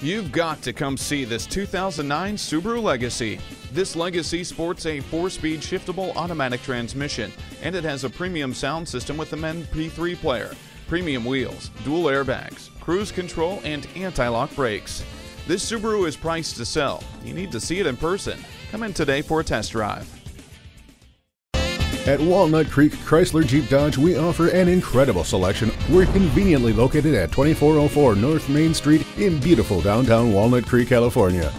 You've got to come see this 2009 Subaru Legacy. This Legacy sports a 4-speed shiftable automatic transmission, and it has a premium sound system with an MP3 player, premium wheels, dual airbags, cruise control, and anti-lock brakes. This Subaru is priced to sell. You need to see it in person. Come in today for a test drive. At Walnut Creek Chrysler Jeep Dodge, we offer an incredible selection. We're conveniently located at 2404 North Main Street in beautiful downtown Walnut Creek, California.